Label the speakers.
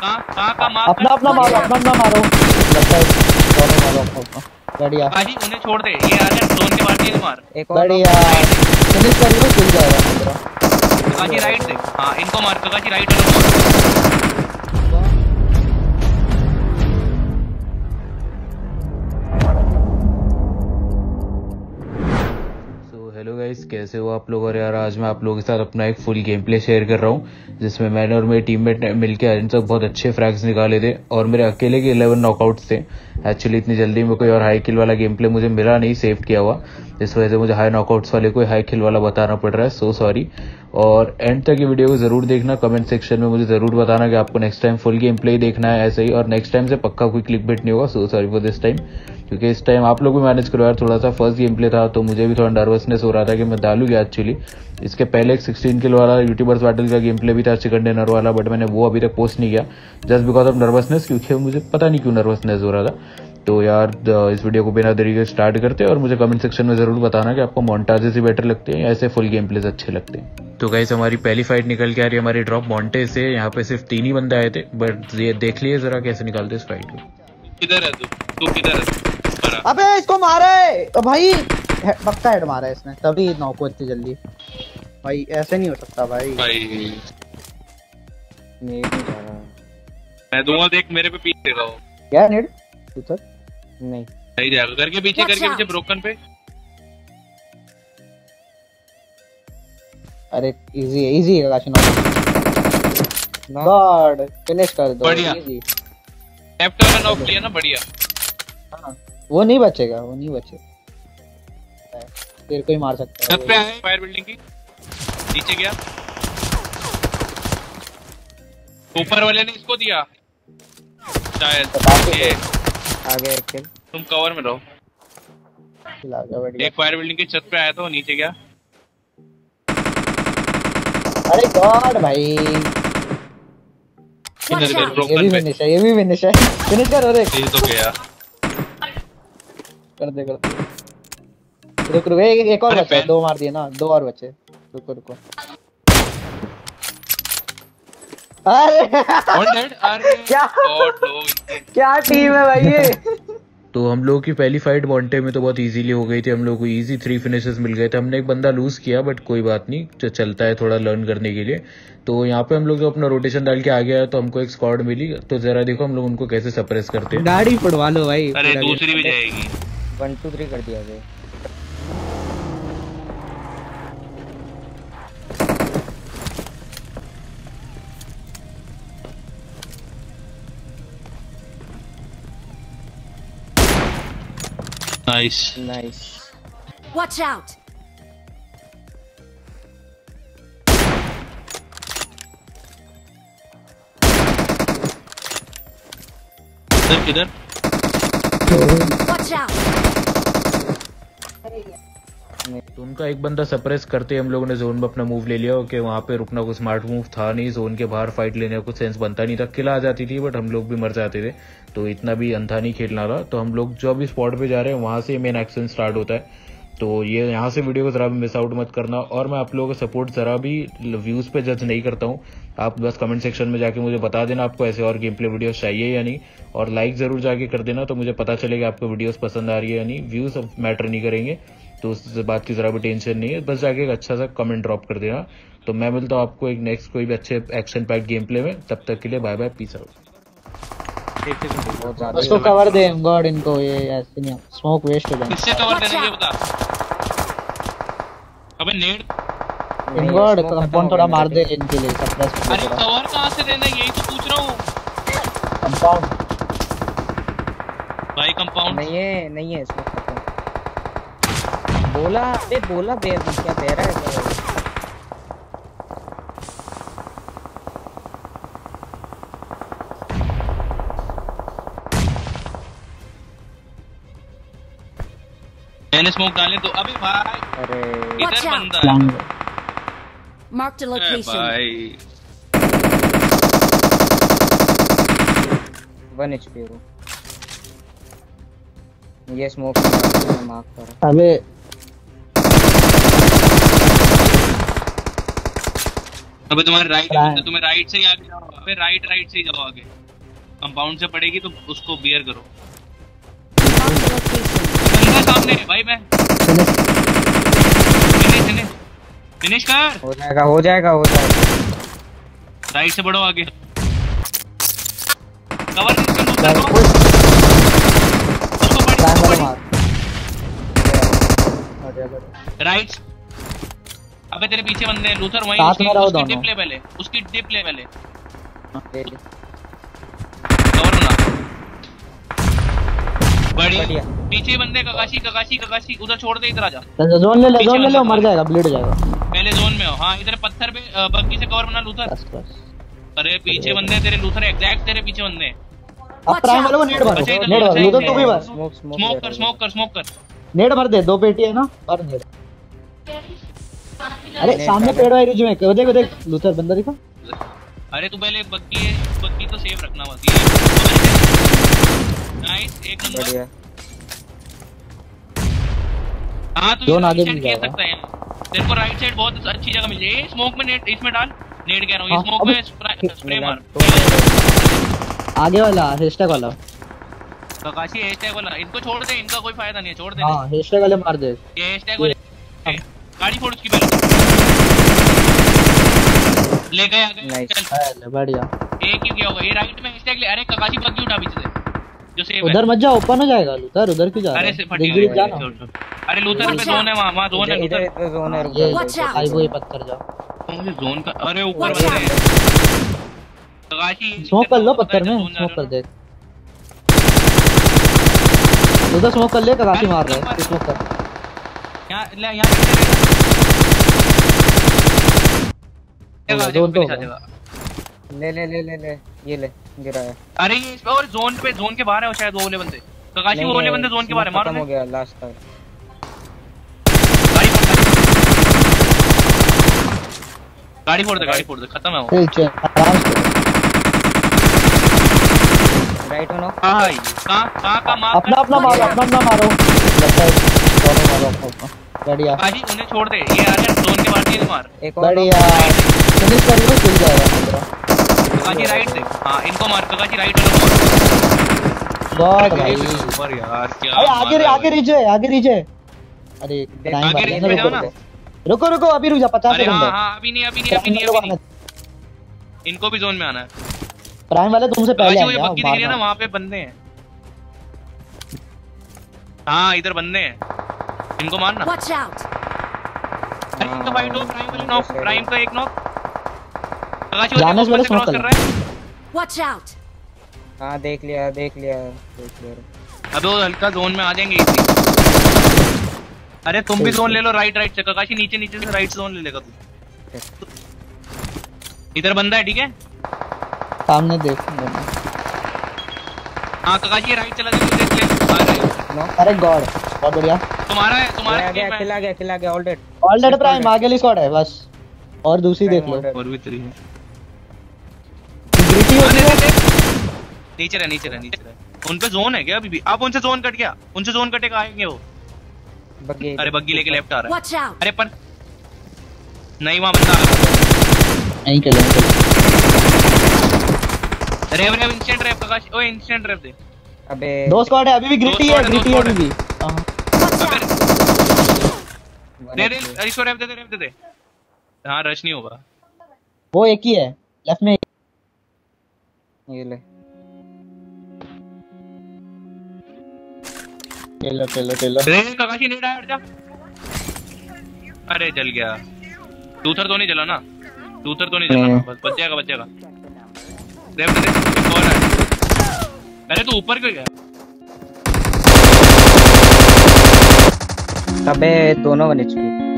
Speaker 1: कहाँ कहाँ का मार
Speaker 2: अपना अपना मारो अपना अपना मारो। लगता है दोनों मारो अपना अपना। बढ़िया
Speaker 1: भाई उन्हें छोड़ दे। ये आ जा जोन के बाद ये मार।
Speaker 3: एक और
Speaker 2: बढ़िया फिनिश कर लो खुल जाएगा। मेरा
Speaker 1: काजी राइट से। हाँ इनको मार काजी राइट वालों को
Speaker 4: कैसे हो आप लोग और यार, आज मैं आप लोगों के साथ अपना एक फुल गेम प्ले शेयर कर रहा हूँ, जिसमें मैंने और मेरे टीममेट ने मिलकर आज तक बहुत अच्छे फ्रैग्स निकाले थे और मेरे अकेले के 11 नॉकआउट्स थे। एक्चुअली इतनी जल्दी में कोई और हाई किल वाला गेम प्ले मुझे मिला नहीं सेव किया हुआ। इस वजह से मुझे हाई नॉकआउट्स वाले कोई हाई किल वाला बताना पड़ रहा है सो सॉरी और एंड तक ये वीडियो को ज़रूर देखना कमेंट सेक्शन में मुझे ज़रूर बताना कि आपको next time full game play देखना है ऐसे ही। और नेक्स्ट टाइम से पक्का कोई क्लिक बेट नहीं होगा so sorry for this time क्योंकि इस टाइम आप लोग भी मैनेज करो यार, थोड़ा सा फ़र्स्ट गेम प्ले था तो मुझे भी थोड़ा नर्वसनेस हो रहा था कि मैं डालूँगा एक्चुअली इसके पहले एक 16 किलो वाला यूट्यूबर्स बैटल का गेम प्ले भी था चिकन डिनर वाला बट मैंने वो अभी तक पोस्ट नहीं किया। जस्ट बिकॉज़ ऑफ़ नर्वसनेस क्योंकि मुझे पता नहीं क्यों नर्वसनेस हो रहा था। तो यार इस वीडियो को बिना देरी के स्टार्ट करते हैं और मुझे कमेंट सेक्शन में ज़रूर बताना कि आपको मोन्टाजेस ही बेटर लगते हैं या ऐसे फुल गेम प्लेस अच्छे लगते हैं। तो गाइस हमारी पहली फाइट निकल के आ रही है हमारी ड्रॉप मॉन्टे से यहाँ पे सिर्फ़ तीन ही बंदे आए थे बट ये देख लिए जरा कैसे निकालते इस फाइट को।
Speaker 1: किधर है तू? तू किधर है?
Speaker 2: अबे इसको मारे! ओ भाई पक्का हेड मारा है इसने। तभी नॉक हुआ इतनी जल्दी। भाई ऐसे नहीं हो सकता भाई।
Speaker 1: भाई।
Speaker 3: नहीं नहीं जा रहा।
Speaker 1: मैं दूँगा देख मेरे पे पीछे वो
Speaker 2: क्या नेड उधर
Speaker 3: नहीं।
Speaker 1: सही जाएगा। करके पीछे करके पीछे ब्रोकन पे।
Speaker 2: अरे इजी है इजी है काशी नॉक गॉड फिनिश कर दो।
Speaker 1: बढ़िया। लेफ़्ट वाला नॉक लिया ना बढ़िया।
Speaker 2: हाँ, वो नहीं बचेगा वो नहीं बचेगा। तेरे को ही मार सकता है।
Speaker 1: छत पे आए फायर बिल्डिंग की। नीचे गया। ऊपर वाले ने इसको दिया। शायद।
Speaker 2: बता के
Speaker 1: ये
Speaker 3: आगे एक किल
Speaker 1: तुम कवर में रहो।
Speaker 2: गया
Speaker 1: एक फायर बिल्डिंग की छत पे आया था वो नीचे गया।
Speaker 2: अरे गॉड भाई।
Speaker 1: इधर इधर
Speaker 2: ये भी
Speaker 1: ब्रोकन पे।
Speaker 2: फिनिश है ये भी फिनिश है। फिनिश कर अरे।
Speaker 1: ये तो गया।
Speaker 2: कर दे कर दे। रुक रुक एक, एक और बचा दो मार दिए ना दो और बचे। रुको रुको। अरे।
Speaker 1: और डेड अरे
Speaker 2: क्या? क्या टीम है भाई ये?
Speaker 4: तो हम लोगों की पहली फाइट मॉन्टे में तो बहुत इजीली हो गई थी। हम लोग को इजी थ्री फिनिशेस मिल गए थे। हमने एक बंदा लूज किया बट कोई बात नहीं जो चलता है थोड़ा लर्न करने के लिए। तो यहाँ पे हम लोग जो अपना रोटेशन डाल के आ गया तो हमको एक स्क्वाड मिली। तो जरा देखो हम लोग उनको कैसे सप्रेस करते हैं।
Speaker 5: गाड़ी पड़वा लो भाई।
Speaker 1: अरे दूसरी भी जाएगी।
Speaker 3: वन टू थ्री कर दिया गया
Speaker 1: Nice.
Speaker 3: Nice.
Speaker 6: Watch out!
Speaker 1: Thank you, then.
Speaker 6: Watch out!
Speaker 4: तो उनका एक बंदा सप्रेस करते, हम लोगों ने जोन में अपना मूव ले लिया ओके वहाँ पे रुकना कोई स्मार्ट मूव था नहीं जोन के बाहर फाइट लेने का कुछ सेंस बनता नहीं था, किला आ जाती थी बट हम लोग भी मर जाते थे। तो इतना भी अंधा नहीं खेलना था। तो हम लोग जो अभी स्पॉट पे जा रहे हैं, वहाँ से मेन एक्शन स्टार्ट होता है। तो ये यहाँ से वीडियो को जरा भी मिस आउट मत करना, और मैं आप लोगों का सपोर्ट जरा भी व्यूज़ पे जज नहीं करता हूँ। आप बस कमेंट सेक्शन में जाके मुझे बता देना, आपको ऐसे और गेम प्ले वीडियोस चाहिए या नहीं, और लाइक ज़रूर जाके कर देना तो मुझे पता चलेगा आपको वीडियोस पसंद आ रही है या नहीं। व्यूज़ मैटर नहीं करेंगे। तो उस बात की जरा भी टेंशन नहीं है बस जाके एक अच्छा सा कमेंट ड्रॉप कर देना। तो मैं मिलता हूँ आपको एक नेक्स्ट कोई भी अच्छे एक्शन पैक गेम प्ले में तब तक के लिए बाय बाय पीस आउट
Speaker 2: उसको कवर दे गॉड इनको ये ऐसे नहीं स्मोक वेस्ट हो जाएगा।
Speaker 1: किससे कवर देना ये बता। अबे नेड
Speaker 3: नहीं,
Speaker 2: गॉड कंपाउंड थोड़ा मार दे इनके लिए सप्रेस
Speaker 1: अरे कवर कहाँ से देना यही तो पूछ रहा हूँ।
Speaker 2: कंपाउंड
Speaker 1: भाई कंपाउंड
Speaker 3: नहीं है नहीं है इसमें। बोला अबे बोला बे क्या बह रहा है क्या?
Speaker 1: मैंने स्मोक डाले तो अबे भाई
Speaker 3: अरे।
Speaker 1: इधर बंदा है।
Speaker 6: A
Speaker 1: A
Speaker 6: location.
Speaker 1: भाई।
Speaker 3: वन एच पी वो ये स्मोक मार्क कर
Speaker 2: अबे
Speaker 1: अबे तुम्हारे राइट
Speaker 2: Plan.
Speaker 1: तुम्हें राइट से ही आगे जाओ अबे राइट राइट से ही जाओ आगे। कंपाउंड से पड़ेगी तो उसको बियर करो. बंदा सामने है भाई मैं।
Speaker 2: फिनिश
Speaker 1: फिनिश फिनिश कर।
Speaker 3: हो जाएगा हो जाएगा हो जाएगा।
Speaker 1: राइट से बढ़ो आगे। कवर कर राइट अबे तेरे पीछे बंदे हैं लूथर वहीं उसकी, उसकी डिप ले पहले उसकी डिप ले पहले।
Speaker 3: ले ले
Speaker 1: कवर बना बढ़िया। पीछे बंदे ककाशी ककाशी ककाशी उधर छोड़ दे इधर आ जा।
Speaker 2: जोन ले ले जोन ले ले मर जाएगा ब्लीड जाएगा।
Speaker 1: पहले जोन में हो। हाँ इधर पत्थर पे बग्गी से कवर बना लूथर।
Speaker 2: बस बस।
Speaker 1: अरे पीछे बंदे तेरे लूथर एग्जैक्ट तेरे पीछे बंदे हैं।
Speaker 2: अब प्राइम वाले को नेट भर
Speaker 1: इधर
Speaker 2: नेट भर
Speaker 1: इधर
Speaker 2: तू भी भर।
Speaker 3: स्मोक
Speaker 1: कर स्मोक कर स्मोक कर।
Speaker 2: नेट भर दे दो पेटी है ना? और नेट अरे सामने पेड़ वाली जो है देख देख लूथर बंदा दिखा।
Speaker 1: अरे तू पहले बग्गी है बग्गी तो सेफ़ रखना बस ये नाइस एक नंबर।
Speaker 3: बढ़िया।
Speaker 1: हाँ तू
Speaker 2: जोन आगे
Speaker 1: साइड
Speaker 2: जाएगा।
Speaker 1: सकता है। तेरे को राइट साइड बहुत अच्छी जगह मिल जाएगी स्मोक में नेट इसमें डाल। नेट कह रहा हूँ ये
Speaker 2: हाँ,
Speaker 1: स्मोक में स्प्रे स्प्रे मार
Speaker 2: आगे वाला हैशटैग वाला।
Speaker 1: ककाशी हैशटैग वाला। इनको छोड़ दे इनका कोई फ़ायदा नहीं है छोड़ दे।
Speaker 2: हाँ हैशटैग वाले मार दे।
Speaker 1: ये हैशटैग वाले गाड़ी फोड़ उसकी पहले। ले गए आ चल।
Speaker 2: बढ़िया।
Speaker 1: एक ही क्या होगा? ये राइट में हैशटैग ले। अरे ककाशी बग्गी उठा पीछे से? जो सेव
Speaker 2: उधर मत जा ओपन हो जाएगा लूथर उधर क्यों जा रहा
Speaker 1: अरे से फट
Speaker 2: जाना।
Speaker 1: अरे लूथर पे जोन है वहाँ वहाँ जोन है लूथर।
Speaker 3: इधर जोन है रुक जाओ, जाओ,
Speaker 6: out.
Speaker 2: आई वो ये पत्थर जा
Speaker 1: तो मुझे जोन का अरे ऊपर बंदे हैं ककाशी
Speaker 2: स्मोक कर लो पत्थर में स्मोक कर दे। उधर स्मोक कर ले काफ़ी मार रहा है। स्मोक कर
Speaker 1: यहाँ ले यहाँ
Speaker 2: तो होगा।
Speaker 1: जगह।
Speaker 3: ले ले ले ले ले ये ले गिरा है।
Speaker 1: अरे ये इस पे और जोन पे जोन के बाहर है वो शायद वो वाले बंदे। ककाशी वो वाले बंदे जोन के बाहर है मारो
Speaker 3: खत्म हो गया लास्ट तक
Speaker 1: गाड़ी फोड़ दे गाड़ी फोड़ दे खत्म है वो।
Speaker 2: चल चल आराम से।
Speaker 3: राइट में नो?
Speaker 1: हाँ भाई कहाँ कहाँ का मार
Speaker 2: अपना अपना मारो अपना अपना मारो। लगता है दोनों मारो अपना। बढ़िया।
Speaker 1: ककाशी उन्हें छोड़ दे। ये आ गया जोन के बाहर नहीं मार।
Speaker 3: एक और
Speaker 2: बढ़िया। फिनिश कर लो चल जाएगा मेरा
Speaker 1: ककाशी राइट से हाँ इनको मार ककाशी राइट वाले
Speaker 2: गॉड
Speaker 1: को
Speaker 2: भाई?
Speaker 1: मार ऊपर यार क्या
Speaker 2: अरे आगे
Speaker 1: रहा
Speaker 2: आगे है आगे है अरे टाइम
Speaker 1: आगे रीच
Speaker 2: गया ना रुको रुको। रुको अभी रुक जा पचास
Speaker 1: अरे
Speaker 2: सेकंड
Speaker 1: हाँ।
Speaker 2: है
Speaker 1: हाँ अभी नहीं अभी नहीं अभी नहीं अभी नहीं। इनको भी जोन में आना है।
Speaker 2: प्राइम वाले तुमसे पहले आएँगे
Speaker 1: ये बग्गी दिख रही है ना। वहाँ पे बंदे हैं। हाँ इधर बंदे हैं। इनको मारना।
Speaker 6: Watch out!
Speaker 1: अरे इनका फाइट हो प्राइम वाले नॉक प्राइम का एक नॉक ककाशी
Speaker 2: जाने
Speaker 1: वो
Speaker 2: से पहले
Speaker 1: ऊपर से क्रॉस कर रहा है।
Speaker 6: Watch out!
Speaker 3: हाँ देख लिया देख लिया देख लिया।
Speaker 1: अबे वो हल्का जोन में आ जाएँगे इसी। अरे तुम भी जोन ले लो राइट राइट से ककाशी नीचे नीचे से राइट जोन ले लेगा तू। इधर बंदा है ठीक है?
Speaker 2: सामने देख
Speaker 1: हाँ ककाशी राइट चला जाए देख ले।
Speaker 2: अरे गॉड। बहुत बढ़िया।
Speaker 1: तुम्हारा है तुम्हारा
Speaker 3: गया गया खिला गया खिला गया all dead
Speaker 2: all dead prime आगे वाली स्क्वाड है बस। और दूसरी देख लो।
Speaker 1: और भी तरी है।
Speaker 2: ग्रिटी
Speaker 1: हाँ,
Speaker 2: होती
Speaker 1: दे। नीचे रहे नीचे रहे नीचे रहे। उन पे जोन है क्या अभी भी? अब उनसे जोन कट गया उनसे जोन कटेगा आएँगे वो।
Speaker 3: बग्गी।
Speaker 1: अरे बग्गी लेके लेफ़्ट आ रहा है। अरे पर नहीं वहाँ बंदा आ रहा
Speaker 2: नहीं
Speaker 1: है रेव रेव इंस्टेंट रेव प्रकाश ओ इंस्टेंट रेव दे।
Speaker 3: अबे।
Speaker 2: दो स्क्वाड है अभी भी ग्रिटी है ग्रिटी है। अभी भी हाँ।
Speaker 6: Watch
Speaker 1: अबे
Speaker 6: out!
Speaker 1: दे दे अरे इसको रेव दे दे रेव दे दे। हाँ रश नहीं होगा।
Speaker 2: वो एक ही है लेफ़्ट में
Speaker 3: ये ले।
Speaker 2: चलो चलो चलो
Speaker 1: रे ककाशी नहीं डायर जा। अरे जल गया। दूसर तो नहीं जला ना? दूसर तो नहीं जला बस बच जाएगा बच जाएगा। रेव दे दे। और है। अरे तू ऊपर क्यों गया?
Speaker 3: अबे दोनों बने चुके